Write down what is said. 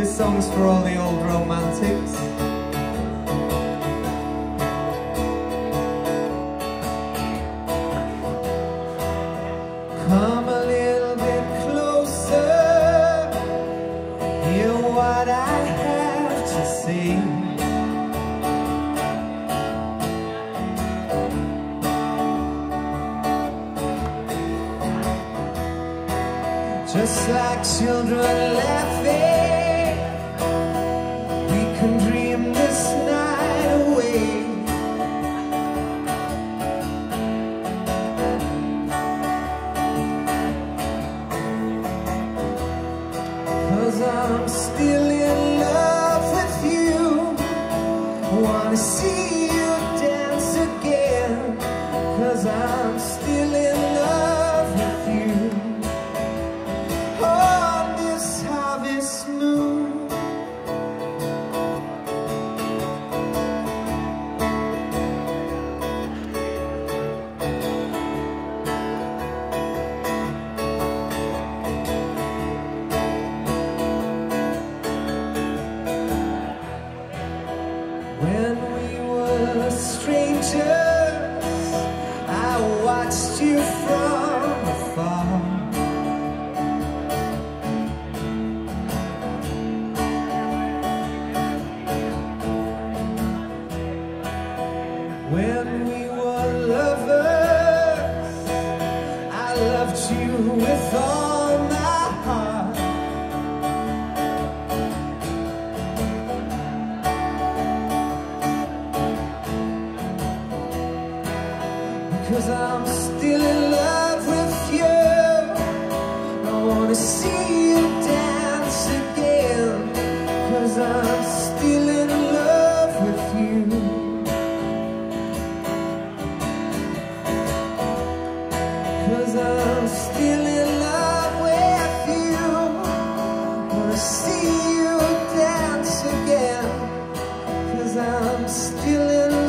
This song's for all the old romantics. Come a little bit closer. Hear what I have to say. Just like children laughing, can dream this night away. I'm still in love with you. I wanna see you dance again. Cause I'm still in love strangers, I watched you from afar. When we were lovers, I loved you with all Cause I'm still in love with you. I wanna see you dance again. Cause I'm still in love with you. Cause I'm still in love with you. I Wanna see you dance again. Cause I'm still in love